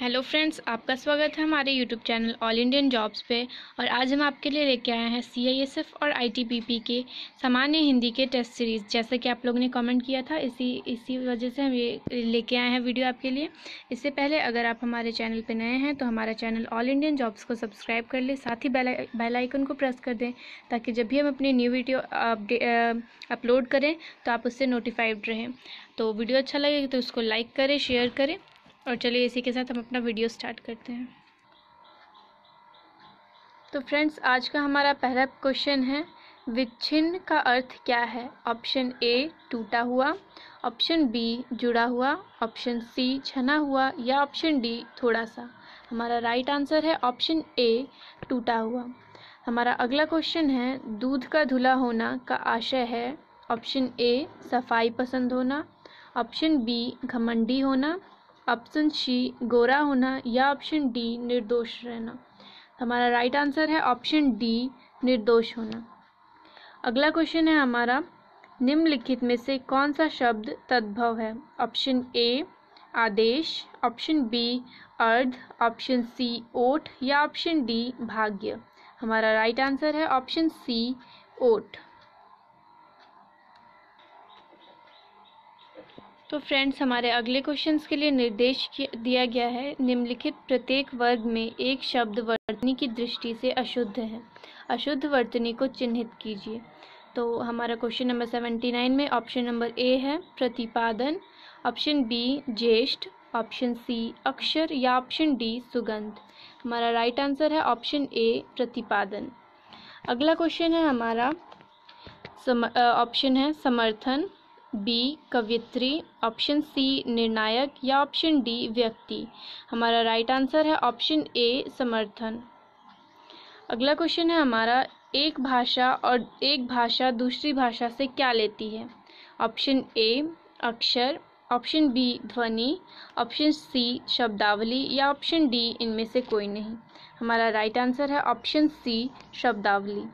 Hello friends, आपका स्वागत है हमारे YouTube channel all Indian jobs पे। और आज हम आपके लिए लेके आए हैं सीआईएसएफ और आईटीबीपी के सामान्य हिंदी के टेस्ट सीरीज़ जैसे कि आप लोगों ने कमेंट किया था, इसी इसी वजह से हम ये लेके आए हैं वीडियो आपके लिए। इससे पहले अगर आप हमारे चैनल पर नए हैं तो हमारा चैनल ऑल इंडियन जॉब्स को सब्सक्राइब कर लें। साथ ही बेलाइकन को प्रेस कर दें, ताकि जब भी हम अपनी न्यू वीडियो अपलोड करें तो आप उससे नोटिफाइड रहें। तो वीडियो अच्छा लगे तो उसको लाइक करें शेयर करें। और चलिए इसी के साथ हम अपना वीडियो स्टार्ट करते हैं। तो फ्रेंड्स, आज का हमारा पहला क्वेश्चन है, विच्छिन्न का अर्थ क्या है? ऑप्शन ए, टूटा हुआ, ऑप्शन बी, जुड़ा हुआ, ऑप्शन सी, छना हुआ, या ऑप्शन डी, थोड़ा सा। हमारा राइट आंसर है ऑप्शन ए, टूटा हुआ। हमारा अगला क्वेश्चन है, दूध का धुला होना का आशय है? ऑप्शन ए, सफ़ाई पसंद होना, ऑप्शन बी, घमंडी होना ऑप्शन सी गोरा होना या ऑप्शन डी निर्दोष रहना। हमारा राइट आंसर है ऑप्शन डी निर्दोष होना। अगला क्वेश्चन है हमारा, निम्नलिखित में से कौन सा शब्द तद्भव है? ऑप्शन ए आदेश ऑप्शन बी अर्ध ऑप्शन सी ओट या ऑप्शन डी भाग्य। हमारा राइट आंसर है ऑप्शन सी ओट तो फ्रेंड्स हमारे अगले क्वेश्चंस के लिए निर्देश दिया गया है। निम्नलिखित प्रत्येक वर्ग में एक शब्द वर्तनी की दृष्टि से अशुद्ध है। अशुद्ध वर्तनी को चिन्हित कीजिए। तो हमारा क्वेश्चन नंबर सेवेंटी नाइन में ऑप्शन नंबर ए है, प्रतिपादन। ऑप्शन बी ज्येष्ठ। ऑप्शन सी अक्षर। या ऑप्शन डी सुगंध। हमारा राइट आंसर है ऑप्शन ए प्रतिपादन। अगला क्वेश्चन है हमारा ऑप्शन है समर्थन। बी कवित्री ऑप्शन सी, निर्णायक या ऑप्शन डी, व्यक्ति। हमारा राइट आंसर है ऑप्शन ए, समर्थन। अगला क्वेश्चन है हमारा, एक भाषा और एक भाषा दूसरी भाषा से क्या लेती है? ऑप्शन ए, अक्षर, ऑप्शन बी, ध्वनि, ऑप्शन सी, शब्दावली या ऑप्शन डी, इनमें से कोई नहीं। हमारा राइट आंसर है ऑप्शन सी, शब्दावली।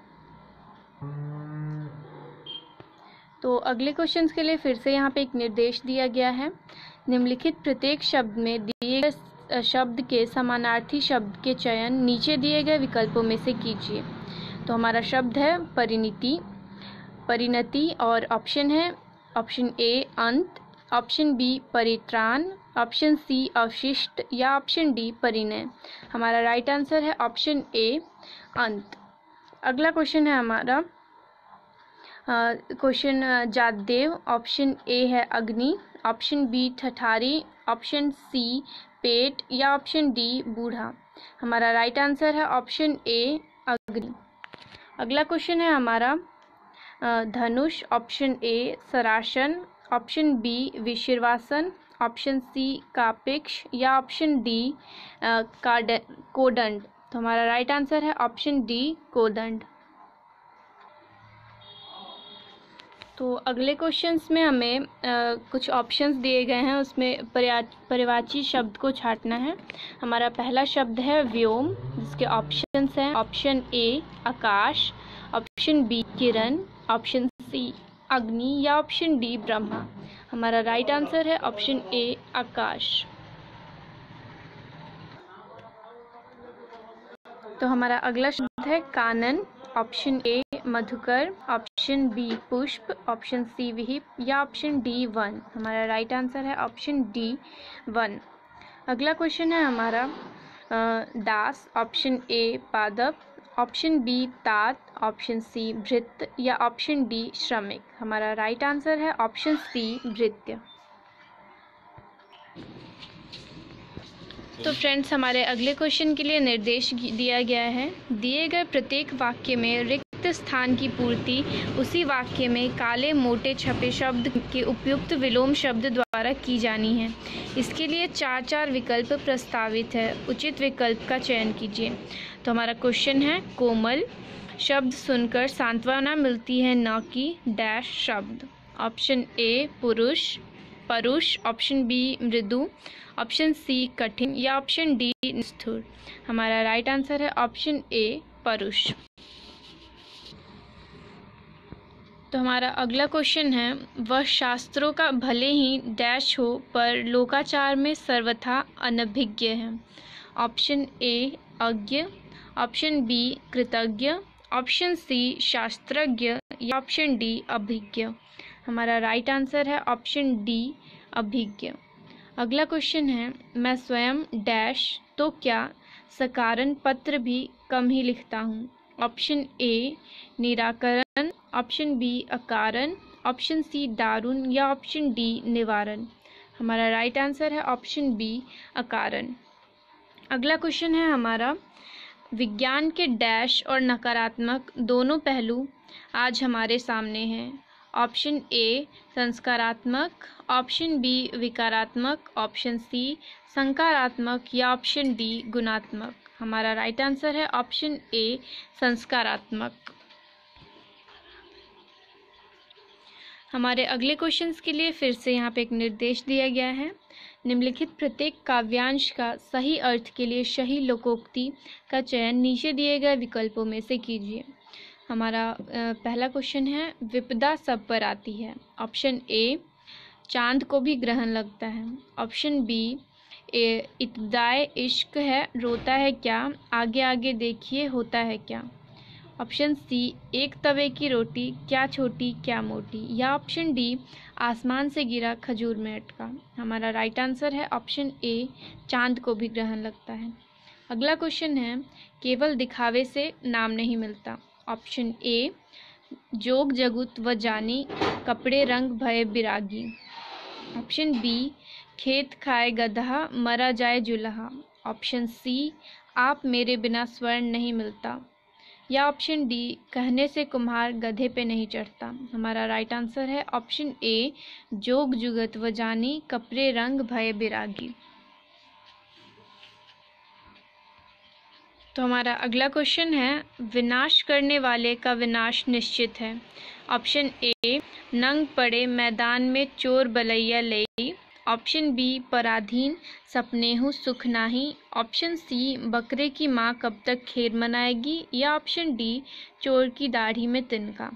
तो अगले क्वेश्चंस के लिए फिर से यहाँ पे एक निर्देश दिया गया है। निम्नलिखित प्रत्येक शब्द में दिए गए शब्द के समानार्थी शब्द के चयन नीचे दिए गए विकल्पों में से कीजिए। तो हमारा शब्द है परिणति परिणति और ऑप्शन है ऑप्शन ए अंत ऑप्शन बी परित्राण ऑप्शन सी अवशिष्ट या ऑप्शन डी परिणय। हमारा राइट आंसर है ऑप्शन ए अंत। अगला क्वेश्चन है हमारा क्वेश्चन जातदेव ऑप्शन ए है अग्नि ऑप्शन बी ठठारी ऑप्शन सी पेट, या ऑप्शन डी बूढ़ा। हमारा राइट आंसर है ऑप्शन ए अग्नि। अगला क्वेश्चन है हमारा धनुष ऑप्शन ए सराशन ऑप्शन बी विशिरवासन ऑप्शन सी कापिक्ष, या ऑप्शन डी कोदंड। तो हमारा राइट आंसर है ऑप्शन डी कोदंड। तो अगले क्वेश्चंस में हमें आ, कुछ ऑप्शंस दिए गए हैं। उसमें परिवाची शब्द को छाटना है। हमारा पहला शब्द है व्योम जिसके ऑप्शंस हैं। ऑप्शन ए आकाश। ऑप्शन बी किरण। ऑप्शन सी अग्नि। या ऑप्शन डी ब्रह्मा। हमारा राइट आंसर है ऑप्शन ए आकाश। तो हमारा अगला शब्द है कानन। ऑप्शन ए मधुकर। ऑप्शन बी पुष्प ऑप्शन सी विहिप या ऑप्शन डी वन। हमारा राइट आंसर है ऑप्शन डी वन। अगला क्वेश्चन है हमारा दास ऑप्शन ए पादप ऑप्शन बी तात ऑप्शन सी भृत्य, या ऑप्शन डी श्रमिक। हमारा राइट आंसर है ऑप्शन सी भृत्य। तो फ्रेंड्स हमारे अगले क्वेश्चन के लिए निर्देश दिया गया है। दिए गए प्रत्येक वाक्य में रिक्त स्थान की पूर्ति उसी वाक्य में काले मोटे छपे शब्द के उपयुक्त विलोम शब्द द्वारा की जानी है। इसके लिए चार चार विकल्प प्रस्तावित है। उचित विकल्प का चयन कीजिए। तो हमारा क्वेश्चन है, कोमल शब्द सुनकर सांत्वना मिलती है न कि डैश शब्द। ऑप्शन ए पुरुष, परुष। ऑप्शन बी मृदु। ऑप्शन सी कठिन। या ऑप्शन डी निष्ठुर। हमारा राइट आंसर है ऑप्शन ए परुष। तो हमारा अगला क्वेश्चन है, वह शास्त्रों का भले ही डैश हो, पर लोकाचार में सर्वथा अनभिज्ञ है। ऑप्शन ए अज्ञ। ऑप्शन बी कृतज्ञ। ऑप्शन सी शास्त्रज्ञ। या ऑप्शन डी अभिज्ञ। हमारा राइट आंसर है ऑप्शन डी अभिज्ञ। अगला क्वेश्चन है, मैं स्वयं डैश तो क्या सकारण पत्र भी कम ही लिखता हूँ? ऑप्शन ए, निराकरण, ऑप्शन बी, अकारण, ऑप्शन सी, दारुण, या ऑप्शन डी, निवारण। हमारा राइट आंसर है ऑप्शन बी, अकारण। अगला क्वेश्चन है हमारा, विज्ञान के डैश और नकारात्मक दोनों पहलू आज हमारे सामने हैं। ऑप्शन ए, संस्कारात्मक, ऑप्शन बी, विकारात्मक, ऑप्शन सी, संकारात्मक, या ऑप्शन डी, गुणात्मक। हमारा राइट आंसर है ऑप्शन ए संस्कारात्मक। हमारे अगले क्वेश्चंस के लिए फिर से यहाँ पे एक निर्देश दिया गया है। निम्नलिखित प्रत्येक काव्यांश का सही अर्थ के लिए सही लोकोक्ति का चयन नीचे दिए गए विकल्पों में से कीजिए। हमारा पहला क्वेश्चन है, विपदा सब पर आती है। ऑप्शन ए चाँद को भी ग्रहण लगता है। ऑप्शन बी इब्तदाए इश्क है, रोता है क्या? आगे आगे देखिए, होता है क्या? ऑप्शन सी, एक तवे की रोटी, क्या छोटी, क्या मोटी? या ऑप्शन डी, आसमान से गिरा खजूर में अटका हमारा राइट आंसर है ऑप्शन ए, चाँद को भी ग्रहण लगता है। अगला क्वेश्चन है, केवल दिखावे से नाम नहीं मिलता। ऑप्शन ए, जोग जगुत व जानी, कपड़े रंग भय बिरागी। ऑप्शन बी खेत खाए गधा मरा जाए जुल्हा। ऑप्शन सी, आप मेरे बिना स्वर्ण नहीं मिलता। या ऑप्शन डी, कहने से कुम्हार गधे पे नहीं चढ़ता। हमारा राइट आंसर है ऑप्शन ए जोग जुगत व जानी, कपड़े रंग भय बिरागी। तो हमारा अगला क्वेश्चन है, विनाश करने वाले का विनाश निश्चित है। ऑप्शन ए नंग पड़े मैदान में चोर बलैया ले ऑप्शन बी, पराधीन, सपनेहु, सुख नाही. ऑप्शन सी, बकरे की माँ कब तक खेर मनाएगी? या ऑप्शन डी, चोर की दाढ़ी में तिनका.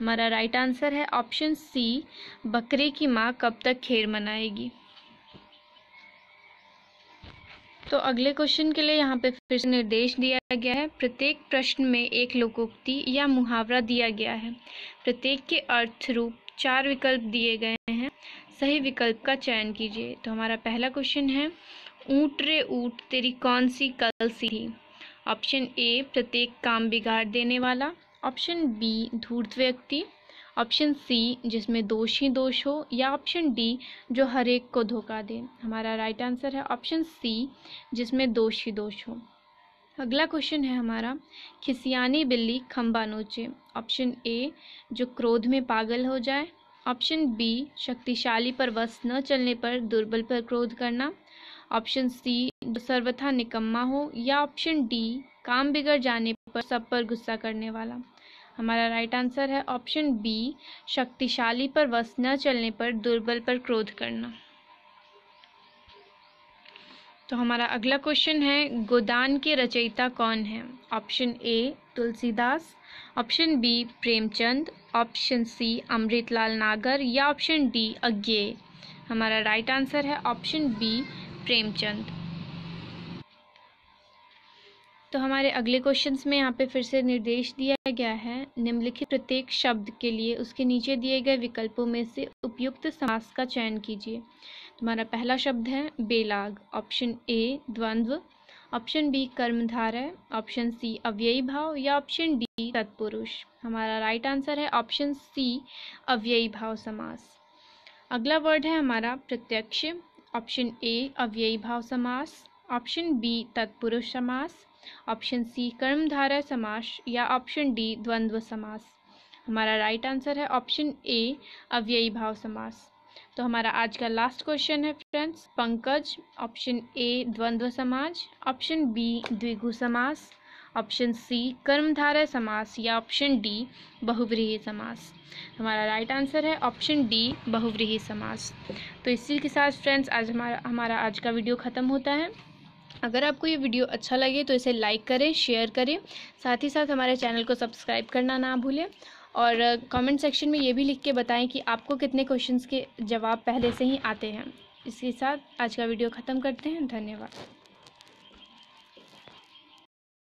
हमारा राइट आंसर है ऑप्शन सी, बकरे की माँ कब तक खेर मनाएगी? तो अगले क्वेश्चन के लिए यहाँ पे फिर से निर्देश दिया गया है। प्रत्येक प्रश्न में एक लोकोक्ति या मुहावरा दिया गया है। प्रत्येक के अर्थ रूप चार विकल्प दिए गए हैं। सही विकल्प का चयन कीजिए। तो हमारा पहला क्वेश्चन है, ऊँट रे ऊँट, तेरी कौन सी कल सी थी? ऑप्शन ए प्रत्येक काम बिगाड़ देने वाला। ऑप्शन बी धूर्त व्यक्ति। ऑप्शन सी जिसमें दोष ही दोष हो। या ऑप्शन डी जो हर एक को धोखा दे। हमारा राइट आंसर है ऑप्शन सी जिसमें दोष ही दोष हो। अगला क्वेश्चन है हमारा, खिसियानी बिल्ली खम्बा नोचे। ऑप्शन ए जो क्रोध में पागल हो जाए। ऑप्शन बी, शक्तिशाली पर वश न चलने पर दुर्बल पर क्रोध करना। ऑप्शन सी, सर्वथा निकम्मा हो या ऑप्शन डी, काम बिगड़ जाने पर सब पर गुस्सा करने वाला। हमारा राइट आंसर है ऑप्शन बी, शक्तिशाली पर वश न चलने पर दुर्बल पर क्रोध करना। तो हमारा अगला क्वेश्चन है, गोदान के रचयिता कौन है? Option A Tulsidas. Option B Premchand. Option C Amritlal Nagar. या ऑप्शन डी अज्ञे। हमारा राइट आंसर है ऑप्शन बी प्रेमचंद। तो हमारे अगले क्वेश्चंस में यहाँ पे फिर से निर्देश दिया गया है, निम्नलिखित प्रत्येक शब्द के लिए उसके नीचे दिए गए विकल्पों में से उपयुक्त समास का चयन कीजिए। हमारा पहला शब्द है बेलाग ऑप्शन ए द्वंद्व ऑप्शन बी कर्मधारय ऑप्शन सी अव्ययी भाव, या ऑप्शन डी तत्पुरुष। हमारा राइट आंसर है ऑप्शन सी अव्ययी भाव समास। अगला वर्ड है हमारा प्रत्यक्ष ऑप्शन ए अव्ययी भाव समास ऑप्शन बी तत्पुरुष समास ऑप्शन सी कर्मधारय समास, या ऑप्शन डी द्वंद्व समास। हमारा राइट आंसर है ऑप्शन ए अव्ययी भाव समास। तो हमारा आज का लास्ट क्वेश्चन है फ्रेंड्स पंकज ऑप्शन ए द्वंद्व समाज. ऑप्शन बी द्विगु समास. ऑप्शन सी कर्मधारय समास. या ऑप्शन डी बहुव्रीही समास. हमारा राइट आंसर है ऑप्शन डी बहुव्रीही समास. तो इसी के साथ फ्रेंड्स आज हमारा हमारा आज का वीडियो ख़त्म होता है. अगर आपको ये वीडियो अच्छा लगे तो इसे लाइक करें शेयर करें. साथ ही साथ हमारे चैनल को सब्सक्राइब करना ना भूलें. और कमेंट सेक्शन में ये भी लिख के बताएँ कि आपको कितने क्वेश्चंस के जवाब पहले से ही आते हैं। इसके साथ आज का वीडियो ख़त्म करते हैं। धन्यवाद।